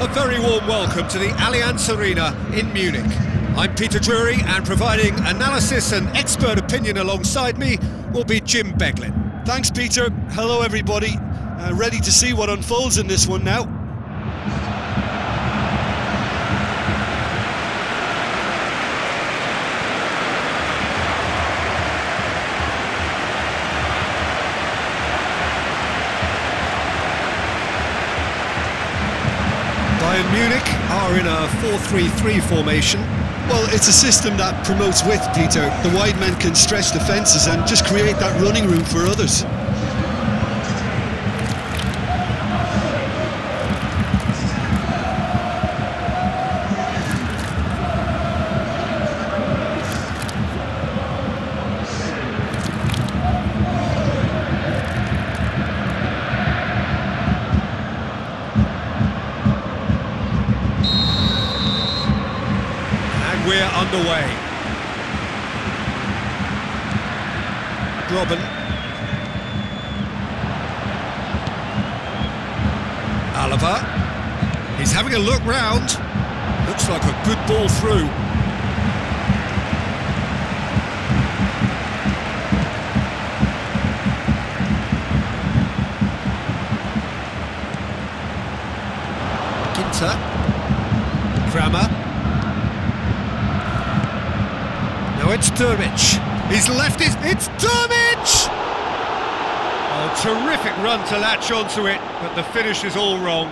A very warm welcome to the Allianz Arena in Munich. I'm Peter Drury, and providing analysis and expert opinion alongside me will be Jim Beglin. Thanks, Peter. Hello, everybody. Uh, ready to see what unfolds in this one now. Bayern Munich are in a 4-3-3 formation. Well, it's a system that promotes width, Peter. The wide men can stretch the defences and just create that running room for others. And we're underway. Robben. Alaba. He's having a look round. Looks like a good ball through. Ginter. Kramer. Now it's Drmić. He's left his. It's Drmić! Oh, terrific run to latch onto it, but the finish is all wrong.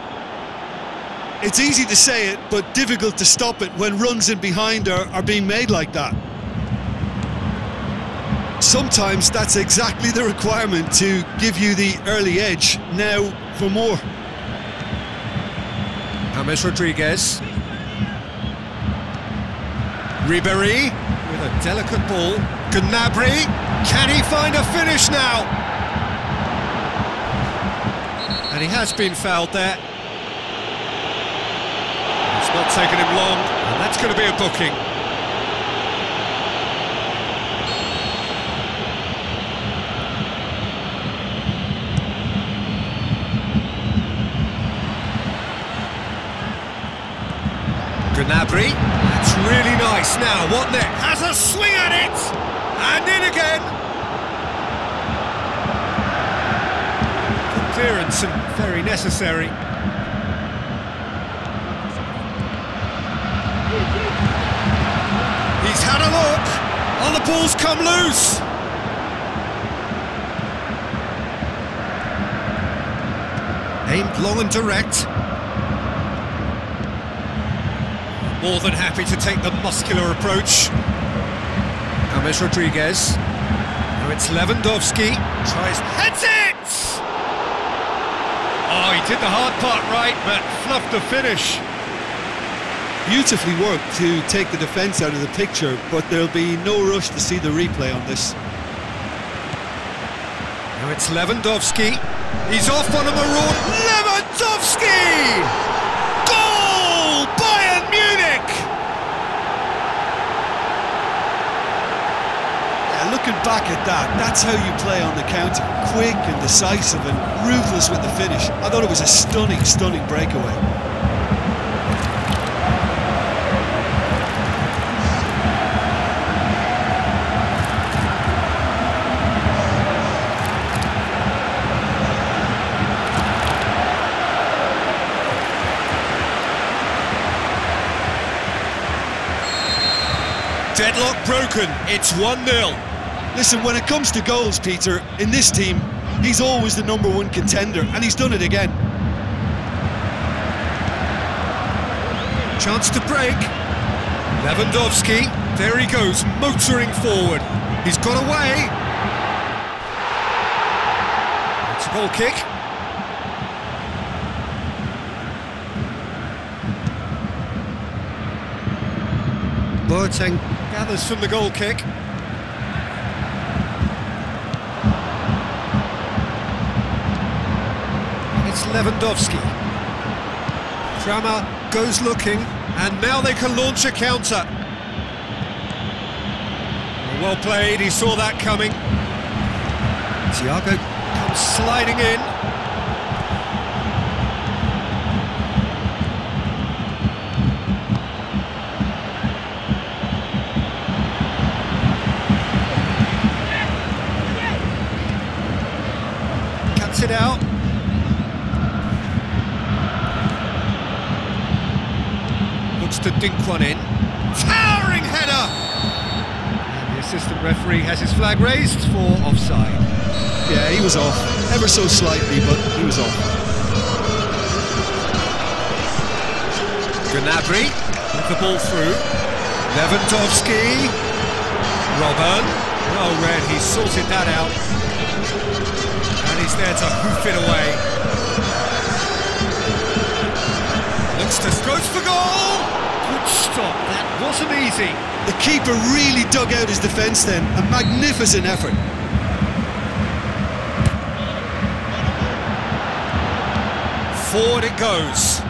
It's easy to say it, but difficult to stop it when runs in behind are, are being made like that. Sometimes that's exactly the requirement to give you the early edge. Now for more. James Rodriguez. Ribery with a delicate ball. Gnabry. Can he find a finish now? And he has been fouled there. It's not taken him long, and that's going to be a booking. Gnabry, really nice. Now, what next? Has a swing at it! And in again! Clearance and very necessary. He's had a look! Oh, the ball's come loose! Aimed long and direct. More than happy to take the muscular approach. James Rodriguez. Now it's Lewandowski. Tries, heads it! Oh, he did the hard part right, but fluffed the finish. Beautifully worked to take the defence out of the picture, but there'll be no rush to see the replay on this. Now it's Lewandowski. He's off on a maroon. Lewandowski! Goal! Bayern Munich! Yeah, looking back at that, that's how you play on the counter. Quick and decisive and ruthless with the finish. I thought it was a stunning, stunning breakaway. Deadlock broken. It's 1 0. Listen, when it comes to goals, Peter, in this team, he's always the number one contender, and he's done it again. Chance to break. Lewandowski. There he goes, motoring forward. He's got away. It's a goal kick. Boateng gathers from the goal kick. Lewandowski. Kramer goes looking, and now they can launch a counter. Well played, he saw that coming. Thiago comes sliding in. Dink one in. Towering header! And the assistant referee has his flag raised for offside. Yeah, he was off. Ever so slightly, but he was off. Gnabry with the ball through. Lewandowski. Robben. Well read, he sorted that out. And he's there to hoof it away. Looks to Strauss for goal! Stop, that wasn't easy. The keeper really dug out his defence then. A magnificent effort. Forward it goes.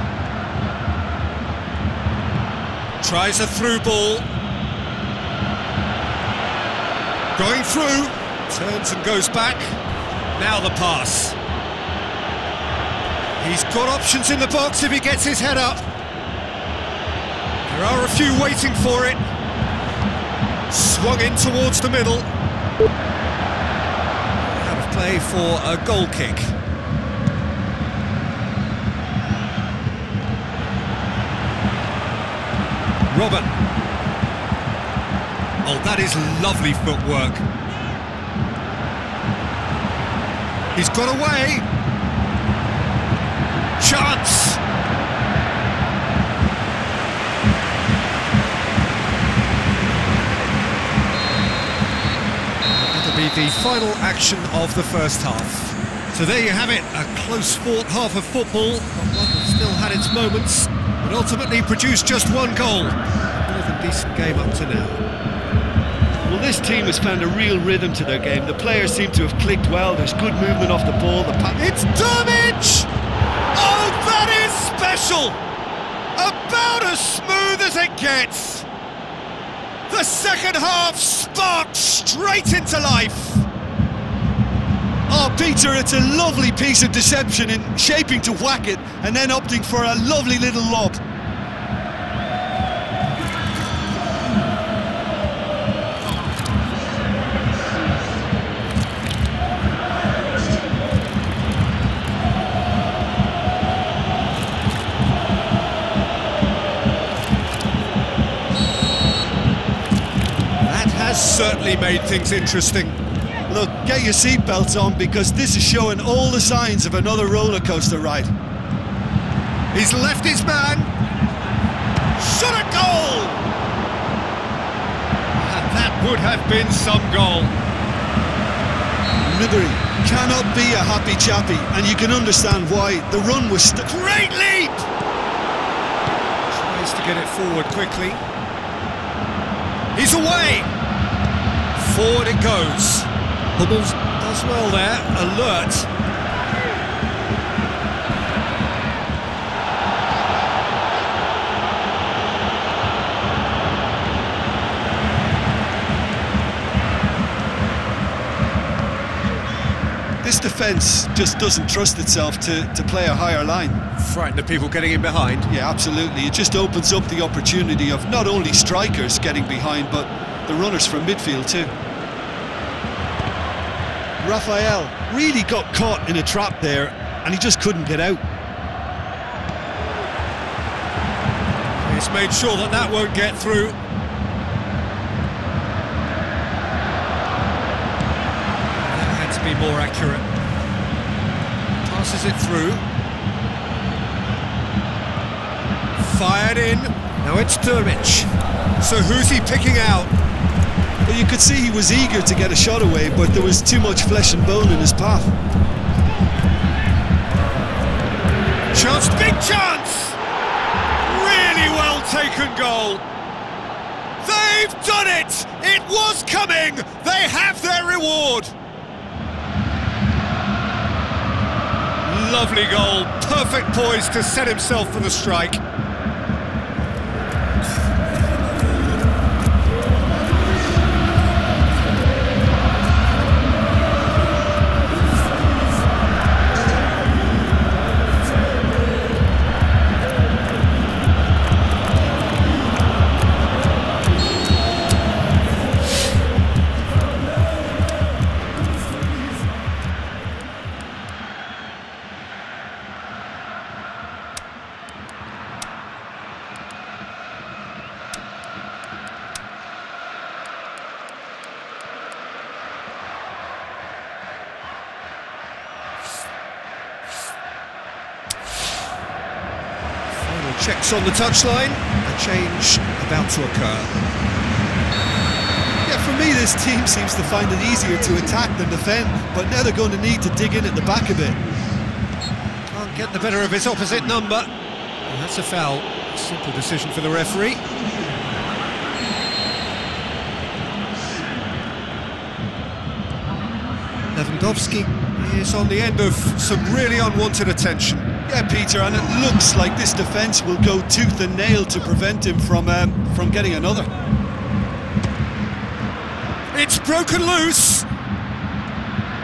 Tries a through ball. Going through. Turns and goes back. Now the pass. He's got options in the box if he gets his head up. There are a few waiting for it. Swung in towards the middle. Out of play for a goal kick. Robben. Oh, that is lovely footwork. He's got away. Chance. Be the final action of the first half. So there you have it, a close fought half of football, but one that still had its moments, but ultimately produced just one goal. Another decent game up to now. Well, this team has found a real rhythm to their game. The players seem to have clicked well. There's good movement off the ball. The pa- It's Drmić! Oh, that is special! About as smooth as it gets! The second half sparked straight into life! Oh, Peter, it's a lovely piece of deception in shaping to whack it and then opting for a lovely little lob. Certainly made things interesting. Look, get your seatbelts on because this is showing all the signs of another roller coaster ride. He's left his man. Shot a goal! And that would have been some goal. Ribery cannot be a happy chappy, and you can understand why. The run was Great leap! Tries to get it forward quickly. He's away! Forward it goes. Hummels does well there, alert. This defence just doesn't trust itself to, to play a higher line. Frighten the people getting in behind. Yeah, absolutely. It just opens up the opportunity of not only strikers getting behind, but the runners from midfield too. Raffael really got caught in a trap there, and he just couldn't get out. He's made sure that that won't get through. That had to be more accurate. Passes it through. Fired in. Now it's Drmić. So who's he picking out? You could see he was eager to get a shot away, but there was too much flesh and bone in his path. Chance, big chance! Really well taken goal. They've done it! It was coming! They have their reward! Lovely goal, perfect poise to set himself for the strike. Checks on the touchline, a change about to occur. Yeah, for me, this team seems to find it easier to attack than defend, but now they're going to need to dig in at the back a bit. Can't get the better of his opposite number. And that's a foul. Simple decision for the referee. Lewandowski is on the end of some really unwanted attention. Yeah, Peter, and it looks like this defence will go tooth and nail to prevent him from um, from getting another. It's broken loose.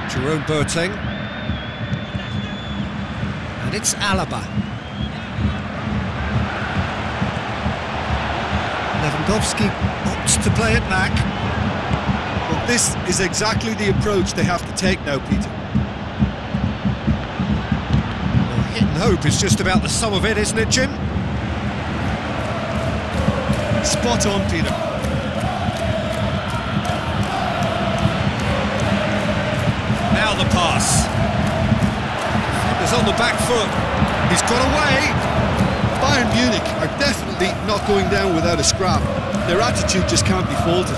Jerome Boateng. And it's Alaba. Lewandowski opts to play it back. Well, this is exactly the approach they have to take now, Peter. Hit and hope is just about the sum of it, isn't it, Jim? Spot on, Peter. Now the pass. Defender's on the back foot. He's got away. Bayern Munich are definitely not going down without a scrap. Their attitude just can't be faulted.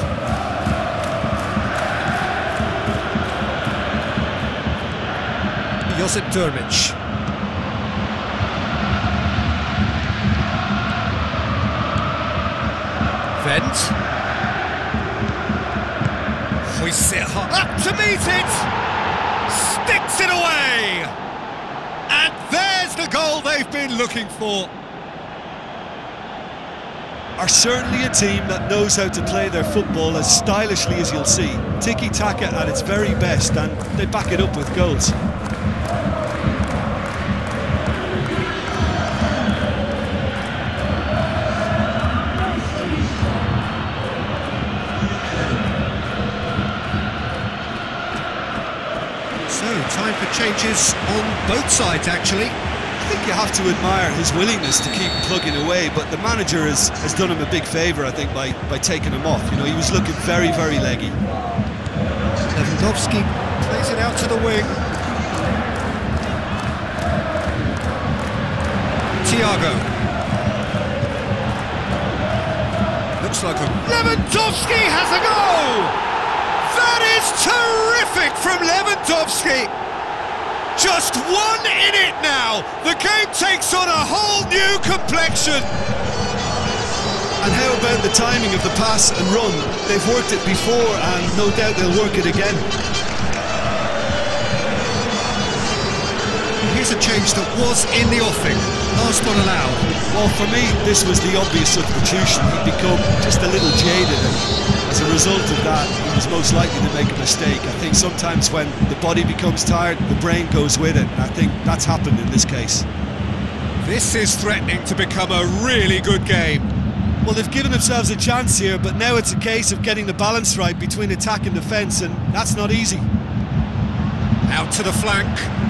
Josip Wendt. Huiseha up to meet it! Sticks it away! And there's the goal they've been looking for. Are certainly a team that knows how to play their football as stylishly as you'll see. Tiki-taka at its very best and they back it up with goals. Changes on both sides, actually. I think you have to admire his willingness to keep plugging away, but the manager has, has done him a big favour, I think, by, by taking him off. You know, he was looking very, very leggy. Lewandowski plays it out to the wing. Thiago. Looks like a... Lewandowski has a goal! That is terrific from Lewandowski! Just one in it now! The game takes on a whole new complexion! And how about the timing of the pass and run? They've worked it before and no doubt they'll work it again. Here's a change that was in the offing. Last one allowed. Well, for me, this was the obvious substitution. He'd become just a little jaded, and as a result of that, he was most likely to make a mistake. I think sometimes when the body becomes tired, the brain goes with it, and I think that's happened in this case. This is threatening to become a really good game. Well, they've given themselves a chance here, but now it's a case of getting the balance right between attack and defence, and that's not easy. Out to the flank.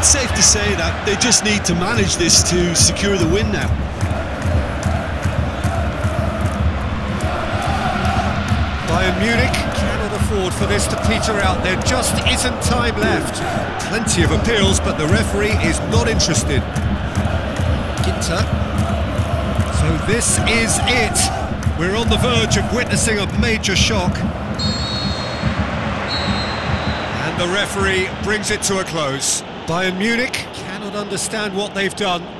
It's safe to say that they just need to manage this to secure the win now. Bayern Munich cannot afford for this to peter out. There just isn't time left. Plenty of appeals, but the referee is not interested. Ginter. So this is it. We're on the verge of witnessing a major shock. And the referee brings it to a close. Bayern Munich cannot understand what they've done.